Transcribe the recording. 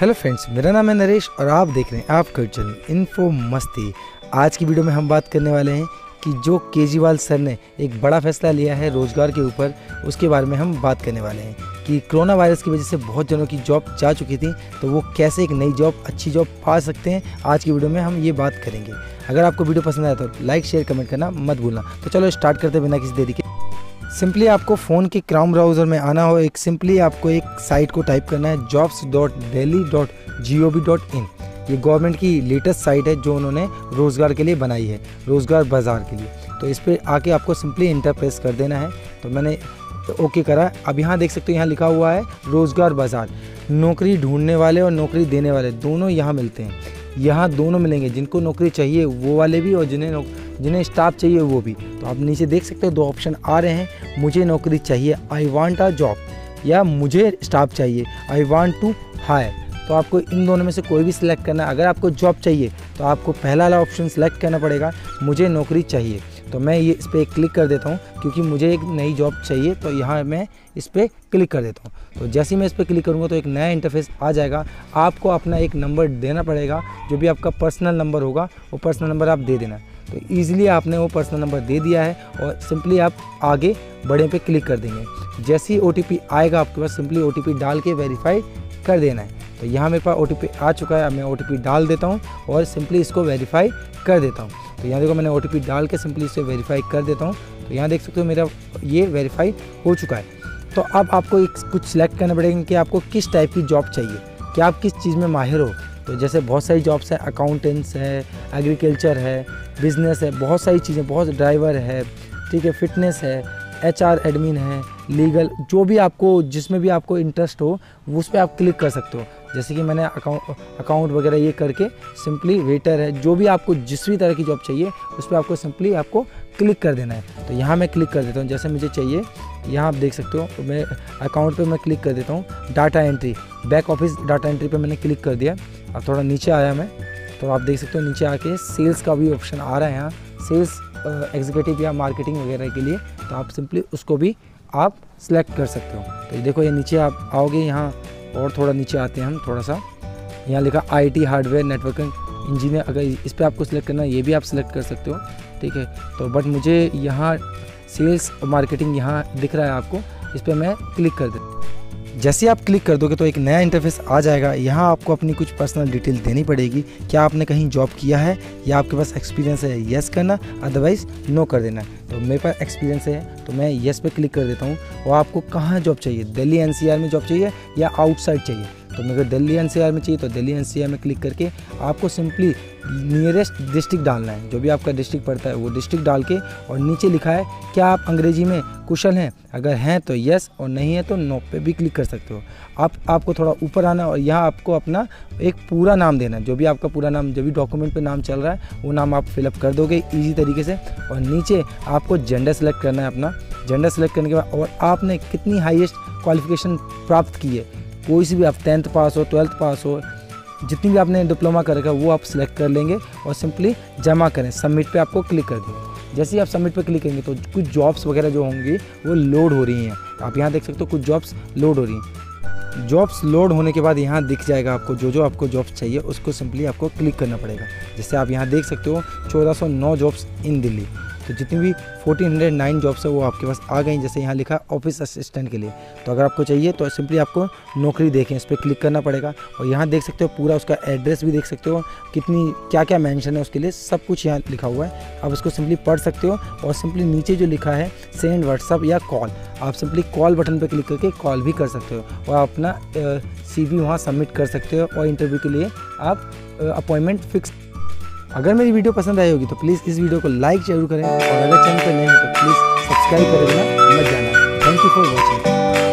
Hello friends मेरा नाम है नरेश और आप देख रहे हैं आपका चैनल इन्फो मस्ती आज की वीडियो में हम बात करने वाले हैं कि जो केजरीवाल सर ने एक बड़ा फैसला लिया है रोज़गार के ऊपर, उसके बारे में हम बात करने वाले हैं कि कोरोना वायरस की वजह से बहुत जनों की जॉब जा चुकी थी तो वो कैसे एक नई जॉब अच्छी जॉब पा सकते हैं? आज की वीडियो में हम ये बात करेंगे। अगर आपको वीडियो पसंद आया तो लाइक शेयर कमेंट करना मत भूलना। तो चलो स्टार्ट करते बिना किसी देरी के। सिंपली आपको फ़ोन के क्राउन ब्राउज़र में आना हो, एक सिंपली आपको एक साइट को टाइप करना है jobs dot daily dot G O V dot in ये गवर्नमेंट की लेटेस्ट साइट है जो उन्होंने रोज़गार के लिए बनाई है, रोज़गार बाज़ार के लिए। तो इस पर आके आपको सिंपली इंटर प्रेस कर देना है। तो मैंने ओके करा। अब यहाँ देख सकते हो, यहाँ लिखा हुआ है, रोज़गार बाज़ार। नौकरी ढूँढने वाले और नौकरी देने वाले, दोनों यहाँ मिलते हैं। यहाँ दोनों मिलेंगे, जिनको नौकरी चाहिए वो वाले भी और जिन्हें जिन्हें स्टाफ चाहिए वो भी। तो आप नीचे देख सकते हो, दो ऑप्शन आ रहे हैं। मुझे नौकरी चाहिए आई वांट अ जॉब या मुझे स्टाफ चाहिए आई वांट टू हायर तो आपको इन दोनों में से कोई भी सिलेक्ट करना अगर आपको जॉब चाहिए तो आपको पहला वाला ऑप्शन सेलेक्ट करना पड़ेगा, मुझे नौकरी चाहिए। तो मैं ये इस पर क्लिक कर देता हूँ, क्योंकि मुझे एक नई जॉब चाहिए तो यहाँ मैं इस पर क्लिक कर देता हूँ। तो जैसे ही मैं इस पर क्लिक करूँगा तो एक नया इंटरफेस आ जाएगा। आपको अपना एक नंबर देना पड़ेगा, जो भी आपका पर्सनल नंबर होगा, वो पर्सनल नंबर आप दे देना। तो ईज़िली आपने वो पर्सनल नंबर दे दिया है और सिंपली आप आगे बड़े पे क्लिक कर देंगे। जैसे ही ओटीपी आएगा, आपके पास सिंपली ओटीपी डाल के वेरीफाई कर देना है। तो यहाँ मेरे पास ओटीपी आ चुका है, अब मैं ओटीपी डाल देता हूँ और सिंपली इसको वेरीफाई कर देता हूँ। तो यहाँ देखो मैंने ओटीपी डाल के सिंपली इसे वेरीफाई कर देता हूँ। तो यहाँ देख सकते हो मेरा ये वेरीफाई हो चुका है। तो अब आपको एक कुछ सिलेक्ट करना पड़ेगा कि आपको किस टाइप की जॉब चाहिए, कि आप किस चीज़ में माहिर हो। तो जैसे बहुत सारी जॉब्स हैं अकाउंटेंट्स है एग्रीकल्चर है बिज़नेस है, बहुत सारी चीज़ें, बहुत ड्राइवर है, ठीक है फिटनेस है एच आर एडमिन है लीगल जो भी आपको, जिसमें भी आपको इंटरेस्ट हो, उस पर आप क्लिक कर सकते हो। जैसे कि मैंने अकाउंट अकाउंट वगैरह ये करके सिंपली वेटर है, जो भी आपको जिस भी तरह की जॉब चाहिए, उस पर आपको सिंपली आपको क्लिक कर देना है। तो यहाँ मैं क्लिक कर देता हूँ, जैसे मुझे चाहिए, यहाँ आप देख सकते हो मैं अकाउंट पे मैं क्लिक कर देता हूँ data entry back office data entry पे मैंने क्लिक कर दिया। अब थोड़ा नीचे आया मैं तो आप देख सकते हो नीचे आके सेल्स का भी ऑप्शन आ रहा है यहाँ। सेल्स एग्जीक्यूटिव या मार्केटिंग वगैरह के लिए तो आप सिंपली उसको भी आप सेलेक्ट कर सकते हो। तो देखो, ये नीचे आप आओगे यहाँ और थोड़ा नीचे आते हैं हम, थोड़ा सा। यहाँ लिखा आईटी हार्डवेयर नेटवर्किंग इंजीनियर अगर इस पर आपको सिलेक्ट करना है, ये भी आप सिलेक्ट कर सकते हो, ठीक है? तो बट मुझे यहाँ सेल्स मार्केटिंग यहाँ दिख रहा है आपको, इस पर मैं क्लिक कर देता जैसे आप क्लिक कर दोगे तो एक नया इंटरफेस आ जाएगा। यहाँ आपको अपनी कुछ पर्सनल डिटेल देनी पड़ेगी। क्या आपने कहीं जॉब किया है? या आपके पास एक्सपीरियंस है? येस करना। अदरवाइज़ नो कर देना। तो मेरे पास एक्सपीरियंस है। तो मैं येस पे क्लिक कर देता हूँ। और आपको कहाँ जॉब चाहिए? दिल्ली एनसीआर में जॉब चाहिए या आउटसाइड चाहिए? तो मेरे दिल्ली एनसीआर में चाहिए तो दिल्ली एनसीआर में क्लिक करके आपको सिंपली नियरेस्ट डिस्ट्रिक्ट डालना है। जो भी आपका डिस्ट्रिक्ट पड़ता है, वो डिस्ट्रिक्ट डाल के और नीचे लिखा है, क्या आप अंग्रेज़ी में कुशल हैं? अगर हैं तो यस और नहीं है तो नो पे भी क्लिक कर सकते हो। आप, आपको थोड़ा ऊपर आना और यहाँ आपको अपना एक पूरा नाम देना है। जो भी आपका पूरा नाम, जो भी डॉक्यूमेंट पे नाम चल रहा है, वो नाम आप फिलअप कर दोगे ईजी तरीके से और नीचे आपको जेंडर सेलेक्ट करना है अपना। जेंडर सेलेक्ट करने के बाद और आपने कितनी हाइएस्ट क्वालिफिकेशन प्राप्त की है? कोई सी भी आप टेंथ पास हो, ट्वेल्थ पास हो, जितनी भी आपने डिप्लोमा कर रखा वो आप सिलेक्ट कर लेंगे और सिंपली जमा करें। सबमिट पे आपको क्लिक कर देंगे। जैसे ही आप सबमिट पे क्लिक करेंगे तो कुछ जॉब्स वगैरह जो होंगी, वो लोड हो रही हैं। आप यहाँ देख सकते हो कुछ जॉब्स लोड हो रही हैं। जॉब्स लोड होने के बाद यहाँ दिख जाएगा आपको, जो जो आपको जॉब्स चाहिए, उसको सिंपली आपको क्लिक करना पड़ेगा। जैसे आप यहाँ देख सकते हो, चौदह जॉब्स इन दिल्ली तो जितनी भी 1409 जॉब्स है, वो आपके पास आ गई जैसे यहाँ लिखा ऑफ़िस असिस्टेंट के लिए। तो अगर आपको चाहिए तो सिंपली आपको नौकरी देखें इस पर क्लिक करना पड़ेगा। और यहाँ देख सकते हो, पूरा उसका एड्रेस भी देख सकते हो, कितनी क्या क्या मैंशन है उसके लिए, सब कुछ यहाँ लिखा हुआ है। आप उसको सिंपली पढ़ सकते हो, और सिंपली नीचे जो लिखा है सेंड व्हाट्सअप या कॉल आप सिंपली कॉल बटन पर क्लिक करके कॉल भी कर सकते हो, और अपना सी वी वहाँ सबमिट कर सकते हो, और इंटरव्यू के लिए आप अपॉइंटमेंट फिक्स अगर मेरी वीडियो पसंद आई होगी तो प्लीज़ इस वीडियो को लाइक ज़रूर करें। और अगर चैनल पर नहीं हो तो प्लीज़ सब्सक्राइब कर मत जाना। Thank you for watching